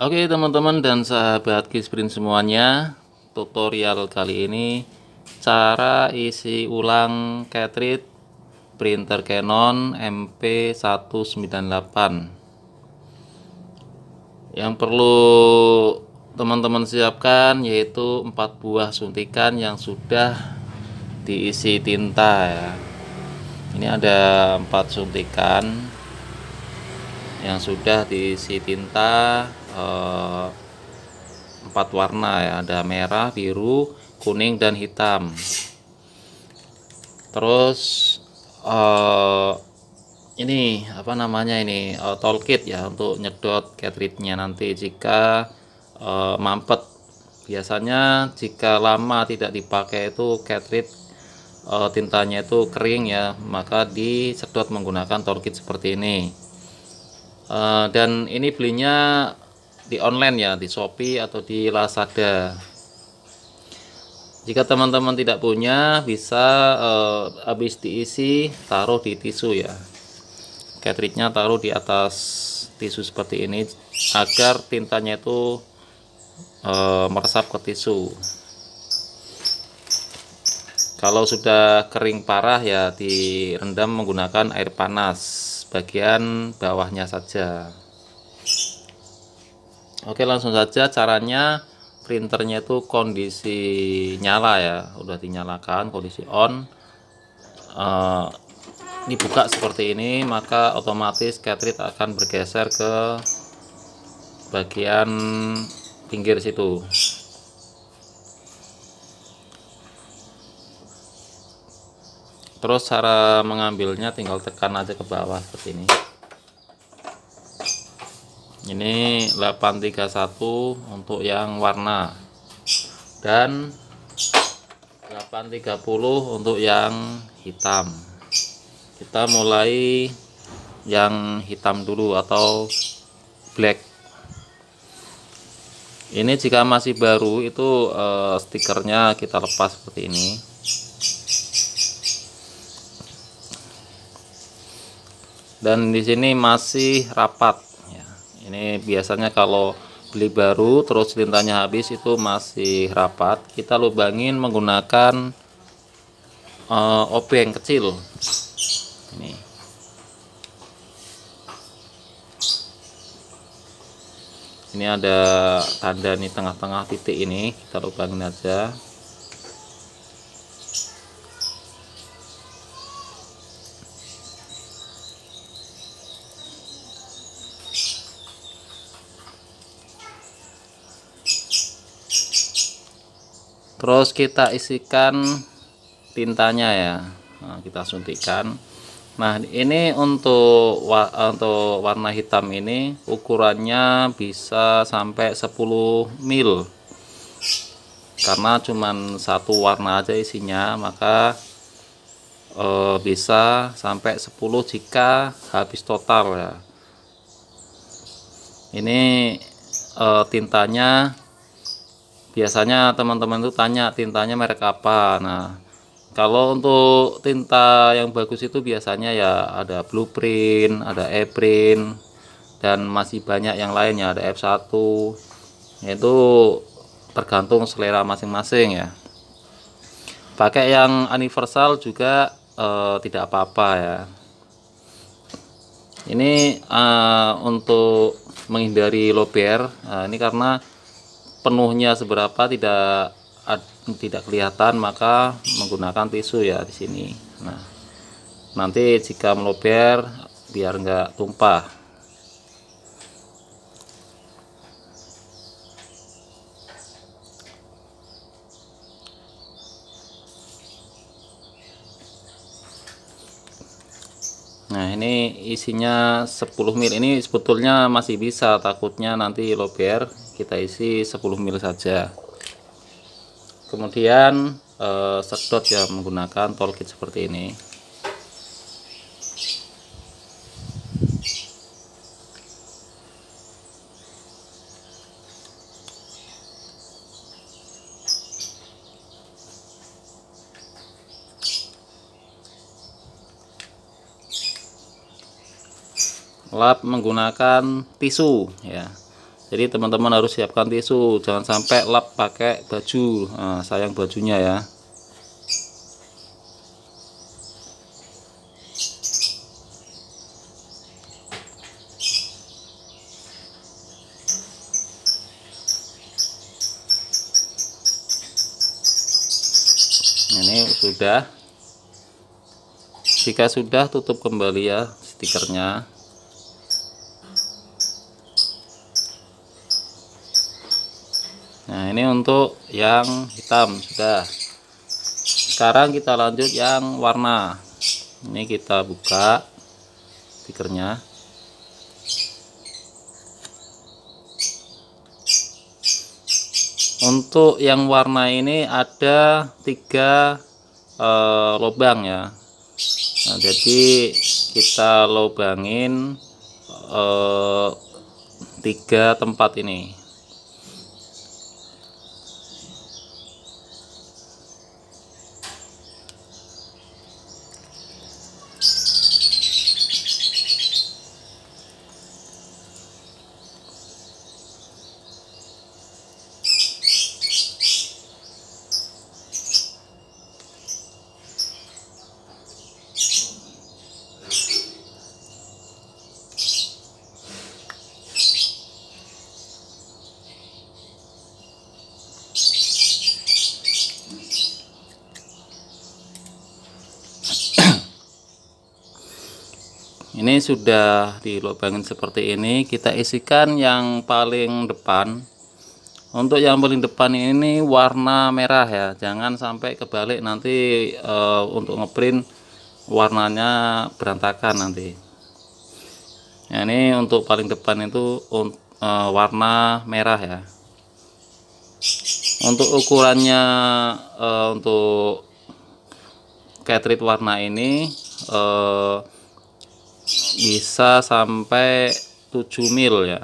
Oke teman-teman dan sahabat Kisprint semuanya Tutorial kali ini Cara isi ulang cartridge Printer Canon MP198 Yang perlu teman-teman siapkan yaitu 4 buah suntikan yang sudah diisi tinta ya. Ini ada 4 suntikan yang sudah diisi tinta empat warna ya. Ada merah biru kuning dan hitam. Terus eh, ini apa namanya ini eh, toolkit ya untuk nyedot cartridge-nya nanti jika eh, mampet. Biasanya jika lama tidak dipakai itu cartridge eh, tintanya itu kering ya maka disedot menggunakan toolkit seperti ini. Uh, dan ini belinya di online ya di Shopee atau di Lazada. Jika teman-teman tidak punya bisa uh, habis diisi taruh di tisu ya. Cartridge-nya taruh di atas tisu seperti ini agar tintanya itu uh, meresap ke tisu. Kalau sudah kering parah ya direndam menggunakan air panas bagian bawahnya saja Oke langsung saja caranya. Printernya itu kondisi nyala ya udah dinyalakan kondisi on. Uh, dibuka seperti ini maka otomatis cartridge akan bergeser ke bagian pinggir situ. Terus cara mengambilnya tinggal tekan aja ke bawah seperti ini ini 831 untuk yang warna. Dan 830 untuk yang hitam. Kita mulai yang hitam dulu atau black. Ini jika masih baru itu uh, stikernya kita lepas seperti ini. Dan di sini masih rapat. Ini biasanya kalau beli baru terus tintanya habis itu masih rapat. Kita lubangin menggunakan uh, obeng kecil. Ini. Ini ada tanda nih tengah-tengah titik ini. Kita lubangin aja terus kita isikan tintanya ya. Nah, kita suntikan. Nah ini untuk untuk warna hitam ini ukurannya bisa sampai 10 mil. Karena cuman satu warna aja isinya maka e, bisa sampai 10 jika habis total ya. Ini e, tintanya biasanya teman-teman itu tanya tintanya merek apa. Nah kalau untuk tinta yang bagus itu biasanya ya ada blueprint ada e-print dan masih banyak yang lainnya ada F1 itu tergantung selera masing-masing ya. Pakai yang universal juga eh, tidak apa-apa ya. Ini eh, untuk menghindari lober nah, ini karena penuhnya seberapa tidak tidak kelihatan maka menggunakan tisu ya di sini. Nah nanti jika melober biar enggak tumpah. Nah ini isinya 10 mil. Ini sebetulnya masih bisa takutnya nanti lober kita isi 10 mil saja. Kemudian eh, sedot ya menggunakan toolkit seperti ini. Lap menggunakan tisu ya jadi teman-teman harus siapkan tisu jangan sampai lap pakai baju. Nah, sayang bajunya ya. Ini sudah. Jika sudah tutup kembali ya stikernya nah ini untuk yang hitam sudah. Sekarang kita lanjut yang warna. Ini kita buka stikernya. Untuk yang warna ini ada tiga uh, lubang ya. Nah, jadi kita lubangin uh, tiga tempat ini ini sudah dilubangin seperti ini. Kita isikan yang paling depan. Untuk yang paling depan ini warna merah ya. Jangan sampai kebalik nanti e, untuk ngeprint warnanya berantakan nanti. Ya, ini untuk paling depan itu e, warna merah ya. Untuk ukurannya e, untuk cartridge warna ini bisa sampai 7 mil ya.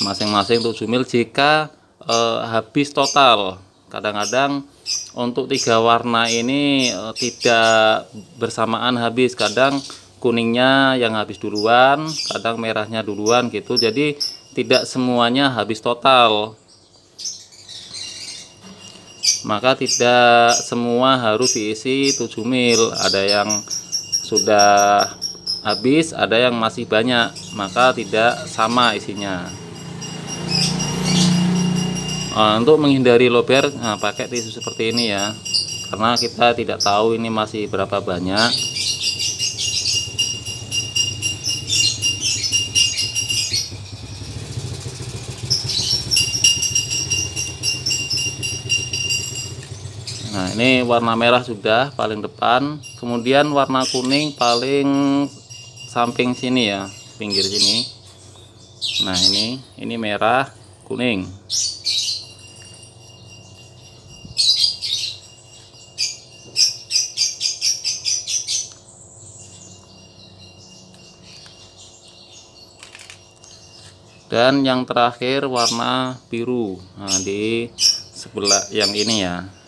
Masing-masing 7 mil jika eh, habis total. Kadang-kadang untuk tiga warna ini eh, tidak bersamaan habis. Kadang kuningnya yang habis duluan kadang merahnya duluan gitu. Jadi tidak semuanya habis total. Maka tidak semua harus diisi 7 mil. Ada yang sudah habis ada yang masih banyak maka tidak sama isinya. Nah, untuk menghindari lober nah, pakai tisu seperti ini ya. Karena kita tidak tahu ini masih berapa banyak ini warna merah sudah paling depan. Kemudian warna kuning paling samping sini ya pinggir sini. Nah ini ini merah kuning. Dan yang terakhir warna biru. Nah di sebelah yang ini ya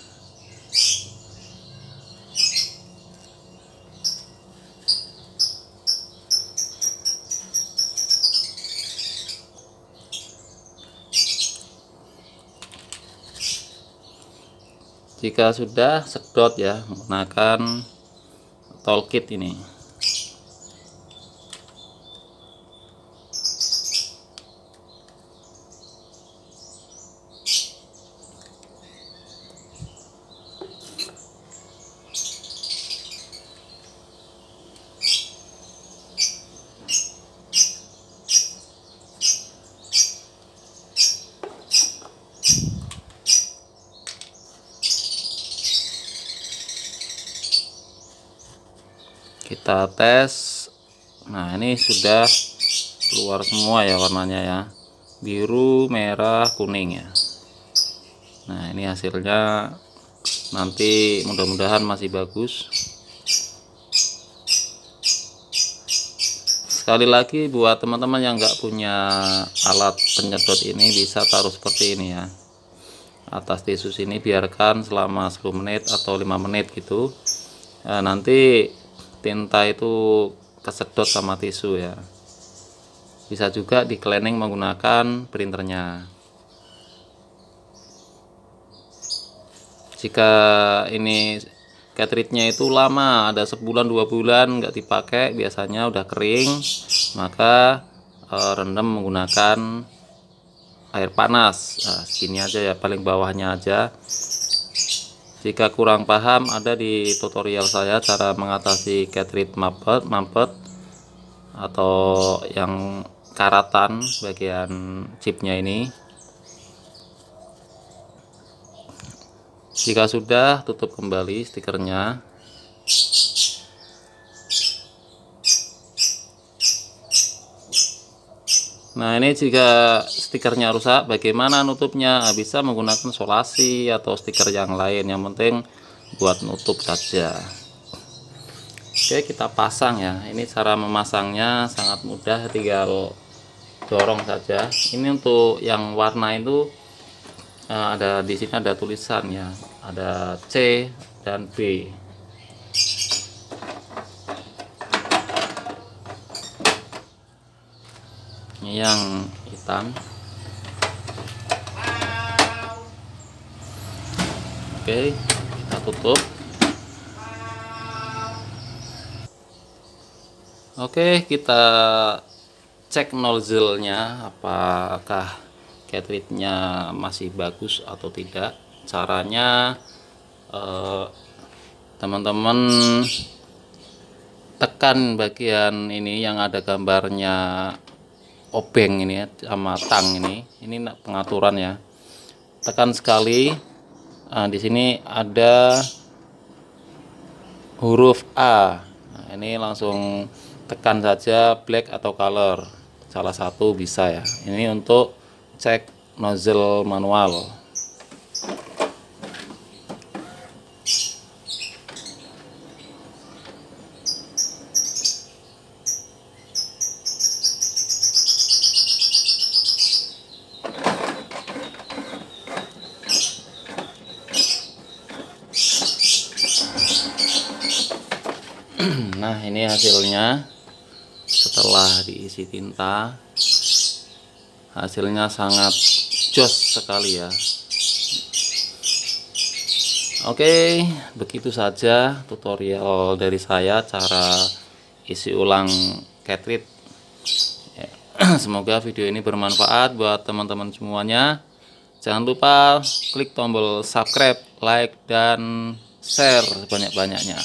jika sudah sedot ya menggunakan toolkit ini kita tes. Nah ini sudah keluar semua ya warnanya ya. Biru merah kuning ya. Nah ini hasilnya nanti mudah-mudahan masih bagus. Sekali lagi buat teman-teman yang nggak punya alat penyedot ini bisa taruh seperti ini ya. Atas tisu sini biarkan selama 10 menit atau 5 menit gitu. Nah, nanti tinta itu kesedot sama tisu ya. Bisa juga di cleaning menggunakan printernya. Jika ini cartridge-nya itu lama ada sebulan dua bulan nggak dipakai biasanya udah kering maka e, rendam menggunakan air panas. Nah, segini aja ya paling bawahnya aja jika kurang paham ada di tutorial saya cara mengatasi cartridge mampet mampet atau yang karatan bagian chipnya ini. Jika sudah tutup kembali stikernya nah ini jika stikernya rusak bagaimana nutupnya? Nah, bisa menggunakan solasi atau stiker yang lain. Yang penting buat nutup saja. Oke kita pasang ya. Ini cara memasangnya sangat mudah tinggal dorong saja. Ini untuk yang warna itu uh, ada di sini ada tulisan ya. Ada C dan B yang hitam. Oke kita tutup. Oke kita cek nozzle-nya apakah cartridge-nya masih bagus atau tidak. Caranya eh, teman-teman tekan bagian ini yang ada gambarnya obeng ini ya sama tang ini. Ini pengaturan ya. Tekan sekali. Nah, di sini ada huruf A. Nah, ini langsung tekan saja black atau color. Salah satu bisa ya. Ini untuk cek nozzle manual nah ini hasilnya. Setelah diisi tinta hasilnya sangat jos sekali ya. Oke begitu saja tutorial dari saya cara isi ulang cartridge ya, semoga video ini bermanfaat buat teman-teman semuanya. Jangan lupa klik tombol subscribe like dan share banyak-banyaknya